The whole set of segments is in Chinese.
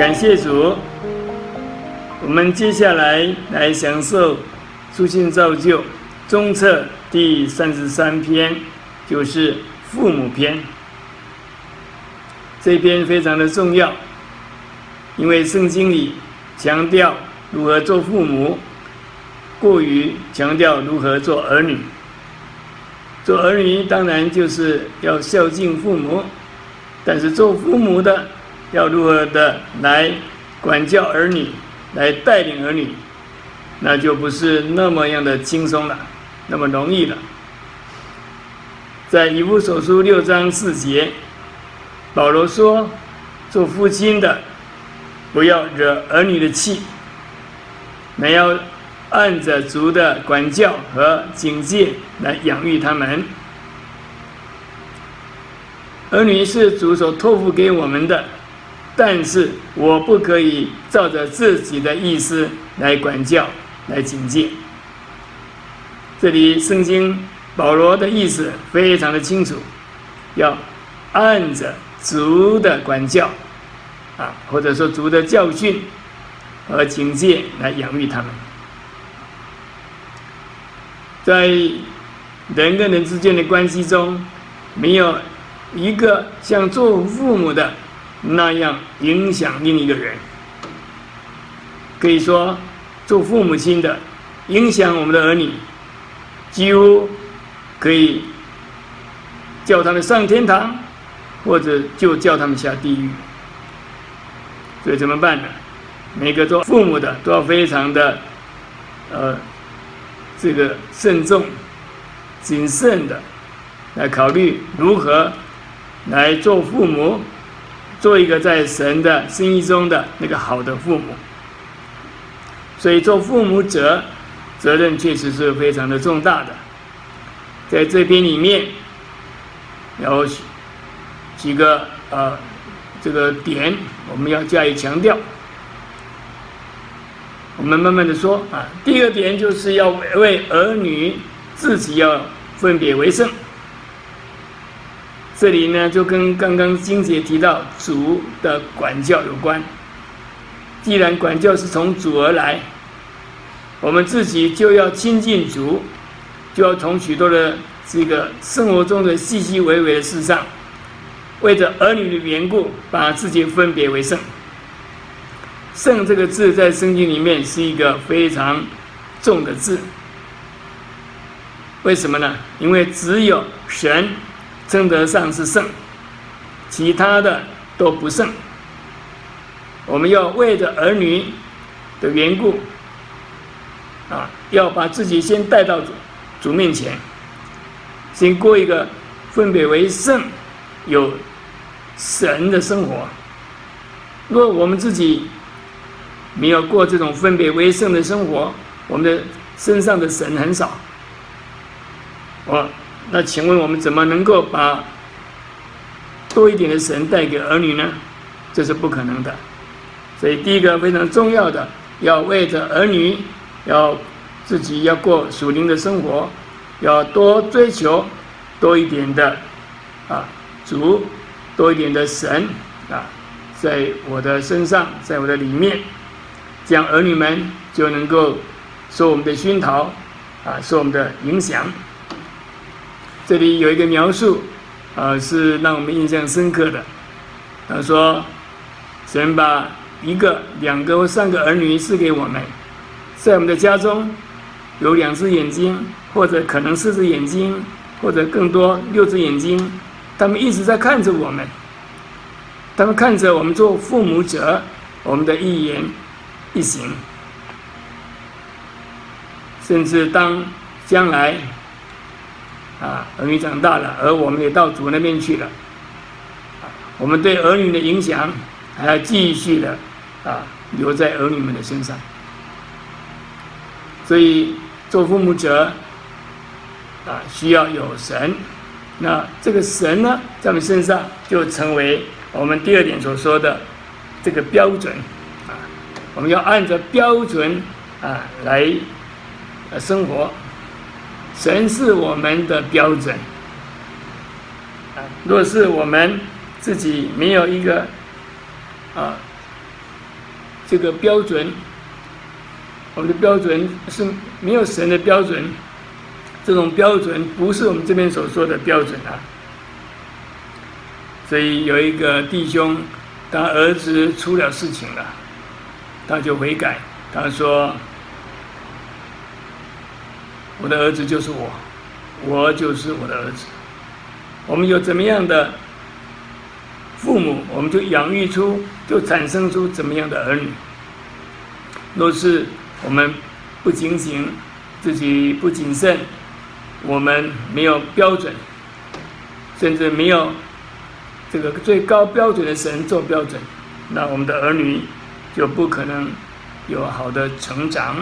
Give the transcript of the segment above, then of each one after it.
感谢主，我们接下来来享受《书信造就》中册第三十三篇，就是父母篇。这篇非常的重要，因为圣经里强调如何做父母，过于强调如何做儿女。做儿女当然就是要孝敬父母，但是做父母的。要如何的来管教儿女，来带领儿女，那就不是那么样的轻松了，那么容易了。在以弗所书六章四节，保罗说：“做父亲的，不要惹儿女的气，没要按着主的管教和警戒来养育他们。儿女是主所托付给我们的。”但是我不可以照着自己的意思来管教、来警戒。这里圣经保罗的意思非常的清楚，要按着主的管教啊，或者说主的教训和警戒来养育他们。在人跟人之间的关系中，没有一个像做父母的。那样影响另一个人，可以说做父母亲的影响我们的儿女，几乎可以叫他们上天堂，或者就叫他们下地狱。所以怎么办呢？每个做父母的都要非常的呃这个慎重、谨慎的来考虑如何来做父母。做一个在神的心意中的那个好的父母，所以做父母者责任确实是非常的重大的。在这篇里面有几个呃这个点，我们要加以强调。我们慢慢的说啊，第一个点就是要为儿女自己要分别为圣。这里呢，就跟刚刚金姐提到主的管教有关。既然管教是从主而来，我们自己就要亲近主，就要从许多的这个生活中的细细微微的事上，为着儿女的缘故，把自己分别为圣。圣这个字在圣经里面是一个非常重的字。为什么呢？因为只有神。称得上是圣，其他的都不圣。我们要为着儿女的缘故，啊，要把自己先带到主面前，先过一个分别为圣、有神的生活。若我们自己没有过这种分别为圣的生活，我们的身上的神很少。我。那请问我们怎么能够把多一点的神带给儿女呢？这是不可能的。所以第一个非常重要的，要为着儿女，要自己要过属灵的生活，要多追求多一点的啊主，多一点的神啊，在我的身上，在我的里面，这样儿女们就能够受我们的熏陶啊，受我们的影响。这里有一个描述，啊，是让我们印象深刻的。他说：“神把一个、两个或三个儿女赐给我们，在我们的家中有两只眼睛，或者可能四只眼睛，或者更多六只眼睛，他们一直在看着我们。他们看着我们做父母者，我们的一言一行，甚至当将来。”啊，儿女长大了，而我们也到主那边去了。我们对儿女的影响还要继续的啊，留在儿女们的身上。所以做父母者啊，需要有神。那这个神呢，在我们身上就成为我们第二点所说的这个标准啊。我们要按照标准啊来生活。神是我们的标准啊！若是我们自己没有一个啊这个标准，我们的标准是没有神的标准，这种标准不是我们这边所说的标准啊。所以有一个弟兄，他儿子出了事情了，他就悔改，他说：“我的儿子就是我，我就是我的儿子。我们有怎么样的？”父母，我们就养育出，就产生出怎么样的儿女。若是我们不警醒，自己不谨慎，我们没有标准，甚至没有这个最高标准的神做标准，那我们的儿女就不可能有好的成长。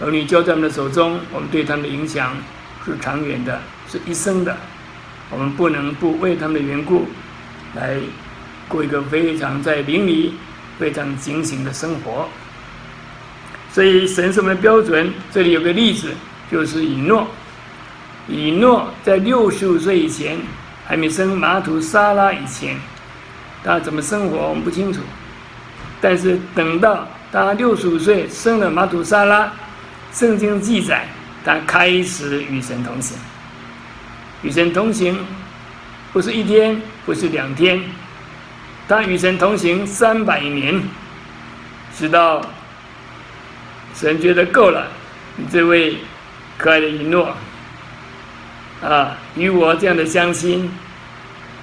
儿女交在我们的手中，我们对他们的影响是长远的，是一生的。我们不能不为他们的缘故，来过一个非常在灵里非常警醒的生活。所以神什么的标准？这里有个例子，就是以诺。以诺在六十五岁以前，还没生马土沙拉以前，他怎么生活我们不清楚。但是等到他六十五岁生了马土沙拉，圣经记载他开始与神同行。与神同行，不是一天，不是两天，他与神同行三百年，直到神觉得够了，你这位可爱的一诺，啊，与我这样的相亲，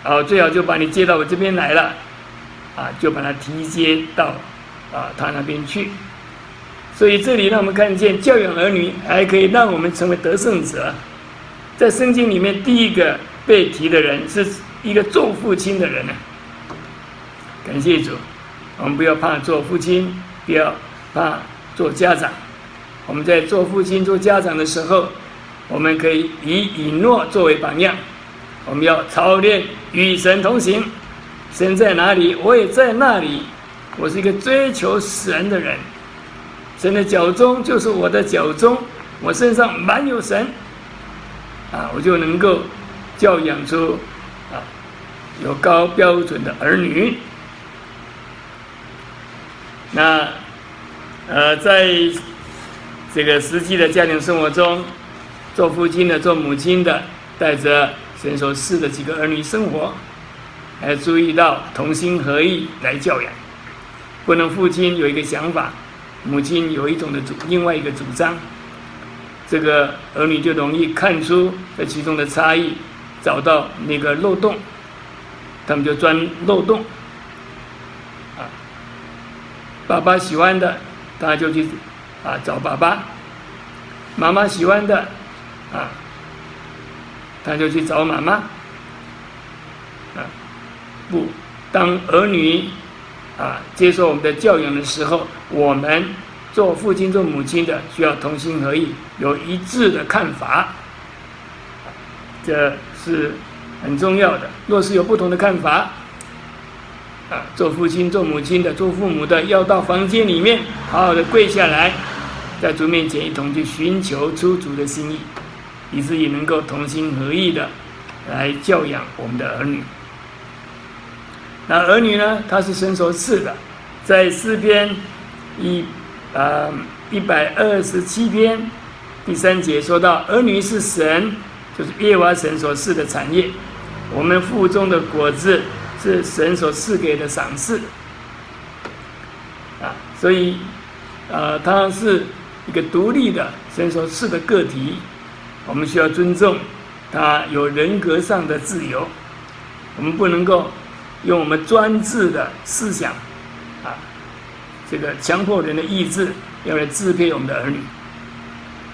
啊，最好就把你接到我这边来了，啊，就把他提接到啊他那边去。所以这里让我们看见教养儿女，还可以让我们成为得胜者。在圣经里面，第一个被提的人是一个做父亲的人呢。感谢主，我们不要怕做父亲，不要怕做家长。我们在做父亲、做家长的时候，我们可以以以诺作为榜样。我们要操练与神同行，神在哪里，我也在那里。我是一个追求神的人，神的脚中就是我的脚中，我身上满有神。啊，我就能够教养出啊有高标准的儿女。那呃，在这个实际的家庭生活中，做父亲的、做母亲的，带着神所赐的几个儿女生活，还注意到同心合意来教养，不能父亲有一个想法，母亲有一种的主，另外一个主张。这个儿女就容易看出这其中的差异，找到那个漏洞，他们就钻漏洞。啊，爸爸喜欢的，他就去啊找爸爸；妈妈喜欢的，啊，他就去找妈妈。啊，不，当儿女啊接受我们的教养的时候，我们。做父亲、做母亲的，需要同心合意，有一致的看法，这是很重要的。若是有不同的看法，啊，做父亲、做母亲的、做父母的，要到房间里面，好好的跪下来，在主面前一同去寻求出主的心意，以至于能够同心合意的来教养我们的儿女。那儿女呢？他是神所赐的，在诗篇一。呃，一百二十七篇第三节说到，儿女是神，就是耶和神所赐的产业。我们腹中的果子是神所赐给的赏赐。啊，所以，呃，他是一个独立的神所赐的个体，我们需要尊重他有人格上的自由。我们不能够用我们专制的思想。啊这个强迫人的意志要来支配我们的儿女，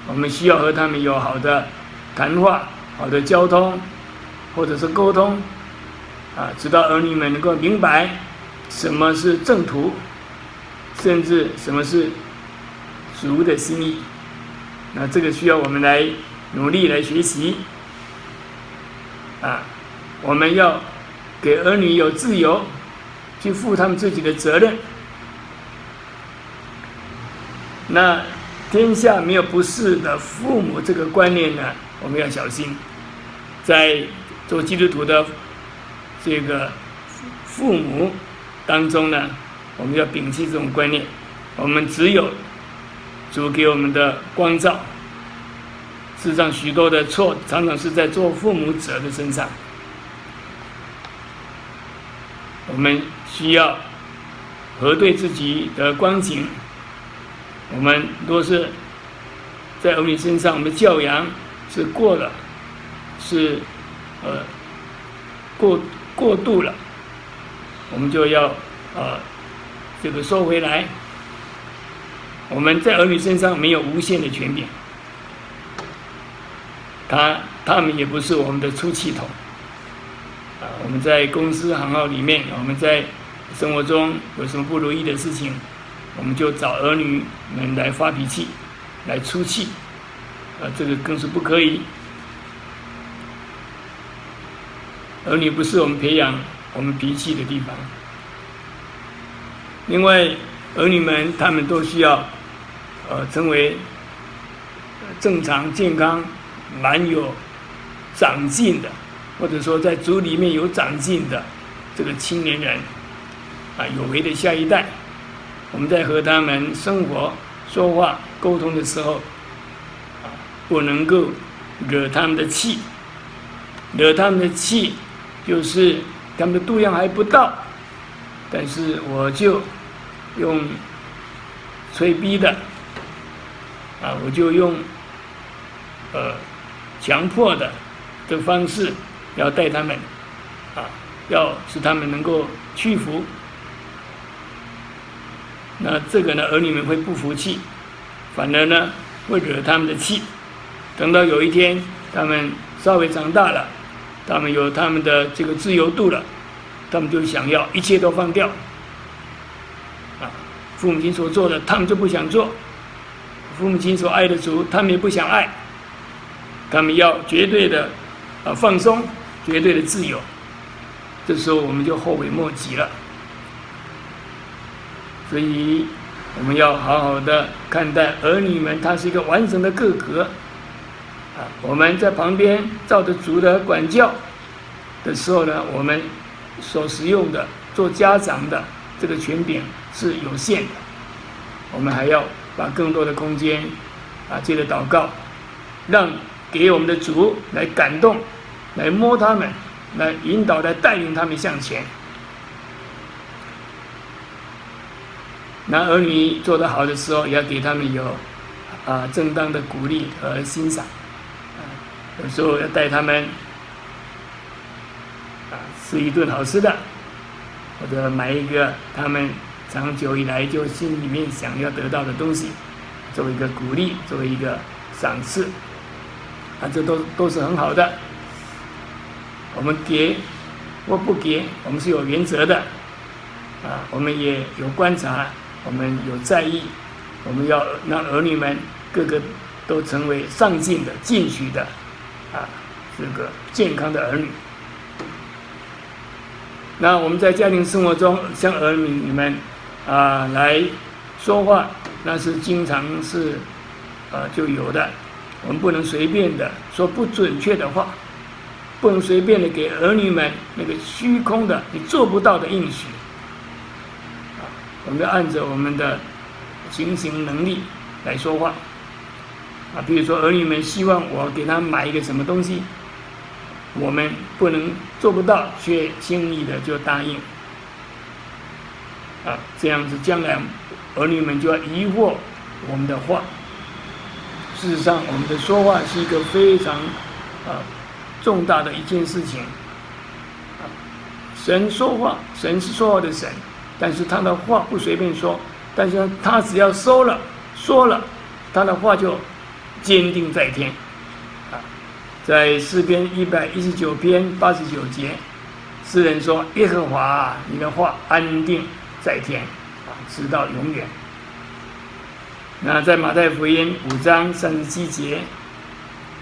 我们需要和他们有好的谈话、好的交通，或者是沟通，啊，直到儿女们能够明白什么是正途，甚至什么是主的心意。那这个需要我们来努力来学习，啊，我们要给儿女有自由，去负他们自己的责任。那天下没有不是的父母这个观念呢，我们要小心。在做基督徒的这个父母当中呢，我们要摒弃这种观念，我们只有主给我们的光照。事实上，许多的错常常是在做父母者的身上。我们需要核对自己的光景。我们若是在儿女身上，我们教养是过了，是呃过过度了，我们就要呃这个收回来。我们在儿女身上没有无限的权柄。他他们也不是我们的出气筒啊！我们在公司行号里面，我们在生活中有什么不如意的事情，我们就找儿女们来发脾气，来出气啊！这个更是不可以。儿女不是我们培养我们脾气的地方。另外，儿女们他们都需要呃成为正常健康。蛮有长进的，或者说在族里面有长进的这个青年人啊，有为的下一代，我们在和他们生活、说话、沟通的时候啊，不能够惹他们的气，惹他们的气就是他们的度量还不到，但是我就用催逼的啊，我就用呃。强迫的的方式，要带他们，啊，要使他们能够屈服。那这个呢，儿女们会不服气，反而呢，会惹他们的气。等到有一天，他们稍微长大了，他们有他们的这个自由度了，他们就想要一切都放掉。啊，父母亲所做的，他们就不想做；父母亲所爱的主，他们也不想爱。他们要绝对的啊放松，绝对的自由，这时候我们就后悔莫及了。所以我们要好好的看待儿女们，他是一个完整的个格啊。我们在旁边照着主的管教的时候呢，我们所使用的做家长的这个权柄是有限的，我们还要把更多的空间啊，接着祷告，让。给我们的主来感动，来摸他们，来引导，来带领他们向前。那儿女做得好的时候，也要给他们有啊正当的鼓励和欣赏。有时候要带他们啊吃一顿好吃的，或者买一个他们长久以来就心里面想要得到的东西，作为一个鼓励，作为一个赏赐。啊，这都都是很好的。我们给或不给，我们是有原则的。啊，我们也有观察，我们有在意，我们要让儿女们个个都成为上进的、进取的，啊，这个健康的儿女。那我们在家庭生活中向儿女们啊来说话，那是经常是啊就有的。我们不能随便的说不准确的话，不能随便的给儿女们那个虚空的、你做不到的应许。啊，我们要按着我们的情形能力来说话。啊，比如说儿女们希望我给他买一个什么东西，我们不能做不到却轻易的就答应。啊，这样子将来儿女们就要疑惑我们的话。事实上，我们的说话是一个非常啊重大的一件事情。神说话，神是说话的神，但是他的话不随便说，但是他只要说了，说了，他的话就坚定在天。啊，在诗篇一百一十九篇八十九节，诗人说：“耶和华，你的话安定在天，啊，直到永远。”那在马太福音五章三十七节，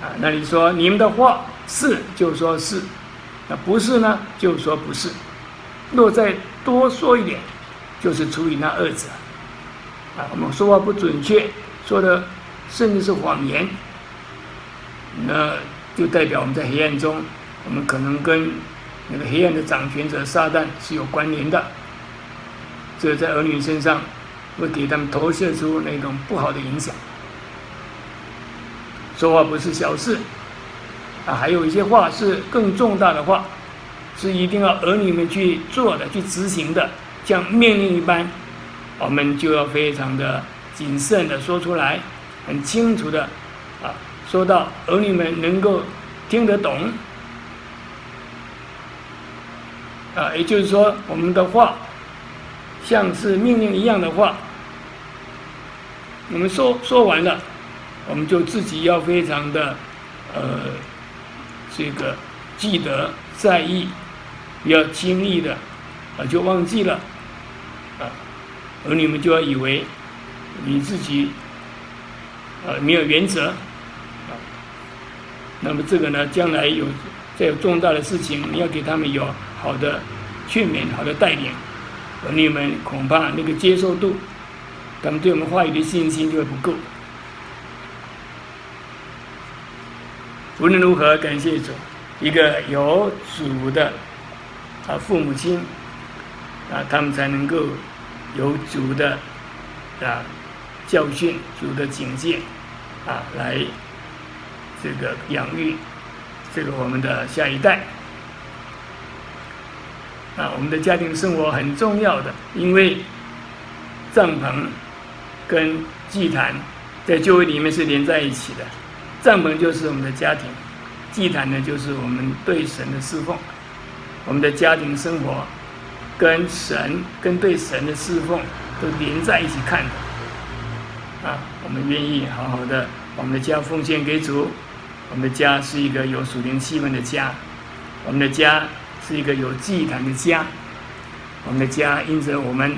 啊，那里说你们的话是就说是，那不是呢就说不是，若再多说一点，就是除以那二者。啊，我们说话不准确，说的甚至是谎言，那就代表我们在黑暗中，我们可能跟那个黑暗的掌权者撒旦是有关联的。这在儿女身上会给他们投射出那种不好的影响。说话不是小事啊，还有一些话是更重大的话，是一定要儿女们去做的、去执行的，像命令一般，我们就要非常的谨慎的说出来，很清楚的啊，说到儿女们能够听得懂啊，也就是说，我们的话像是命令一样的话，我们说说完了。我们就自己要非常的，呃，这个记得在意，不要轻易的啊就忘记了，啊，儿女们就要以为你自己呃没有原则，啊，那么这个呢，将来有再有重大的事情，你要给他们有好的劝勉、好的带领，儿女们恐怕那个接受度，他们对我们话语的信心就会不够。无论如何，感谢主，一个有主的啊父母亲啊，他们才能够有主的啊教训、主的警戒啊，来这个养育这个我们的下一代啊。我们的家庭生活很重要的，因为帐篷跟祭坛在教会里面是连在一起的。帐篷就是我们的家庭，祭坛呢就是我们对神的侍奉，我们的家庭生活跟神跟对神的侍奉都连在一起看的，啊，我们愿意好好的把我们的家奉献给主，我们的家是一个有属灵气氛的家，我们的家是一个有祭坛的家，我们的家因着我们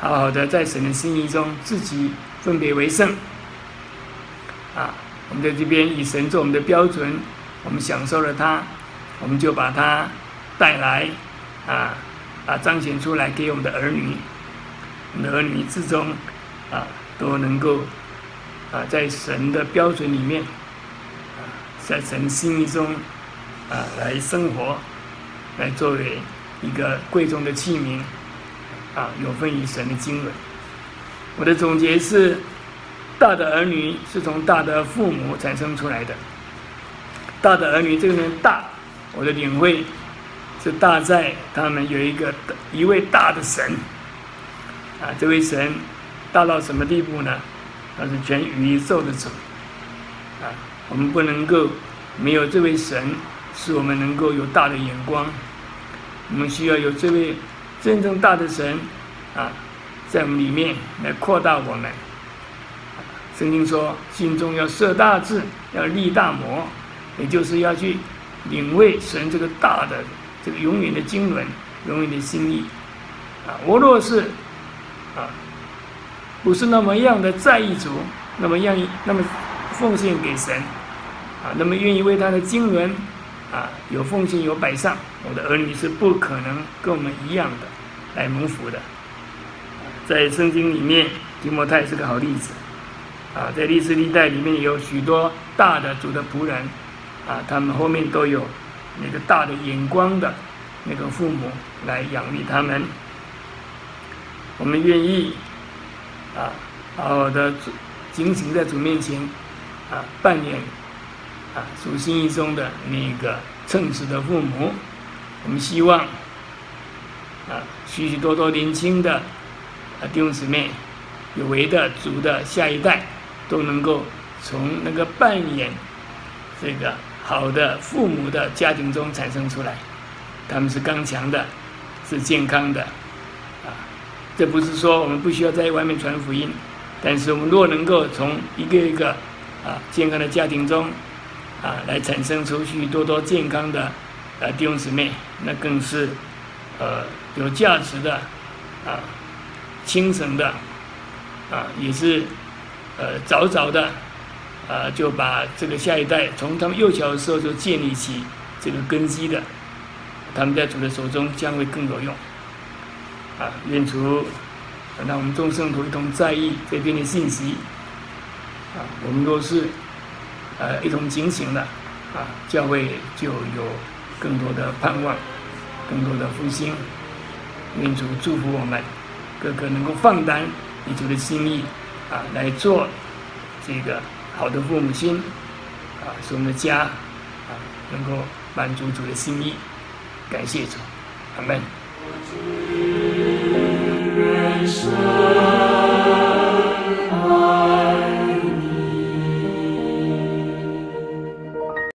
好好的在神的心意中自己分别为圣，啊。我们在这边以神做我们的标准，我们享受了它，我们就把它带来，啊啊彰显出来给我们的儿女，我们的儿女之中，啊都能够啊在神的标准里面，啊在神心意中啊来生活，来作为一个贵重的器皿，啊有份于神的经纶。我的总结是。大的儿女是从大的父母产生出来的。大的儿女这个人大，我的领会是大在他们有一个一位大的神。啊，这位神大到什么地步呢？他是全宇宙的主。啊，我们不能够没有这位神，使我们能够有大的眼光。我们需要有这位真正大的神啊，在我们里面来扩大我们。圣经说：“心中要设大志，要立大魔，也就是要去领会神这个大的、这个永远的经纶、永远的心意。啊，我若是啊，不是那么样的在意主，那么样那么奉献给神，啊，那么愿意为他的经纶啊有奉献有摆上，我的儿女是不可能跟我们一样的来蒙福的。在圣经里面，提摩太是个好例子。”啊，在历史历代里面有许多大的主的仆人，啊，他们后面都有那个大的眼光的那个父母来养育他们。我们愿意啊，好好的警醒在主面前啊，扮演啊主心意中的那个称职的父母。我们希望啊，许许多多年轻的啊弟兄姊妹，有为的主的下一代。都能够从那个扮演这个好的父母的家庭中产生出来，他们是刚强的，是健康的，啊，这不是说我们不需要在外面传福音，但是我们若能够从一个一个啊健康的家庭中啊来产生出许多多健康的啊弟兄姊妹，那更是呃有价值的啊，精神的啊也是。呃，早早的，呃，就把这个下一代从他们幼小的时候就建立起这个根基的，他们在主的手中将会更有用。啊，愿主让我们众圣徒一同在意这边的信息。啊，我们若是呃一同警醒了，啊，教会就有更多的盼望，更多的复兴。愿主祝福我们，个个能够放胆以主的心意啊来做这个好的父母亲啊，使我们的家啊能够满足主的心意。感谢主，阿门。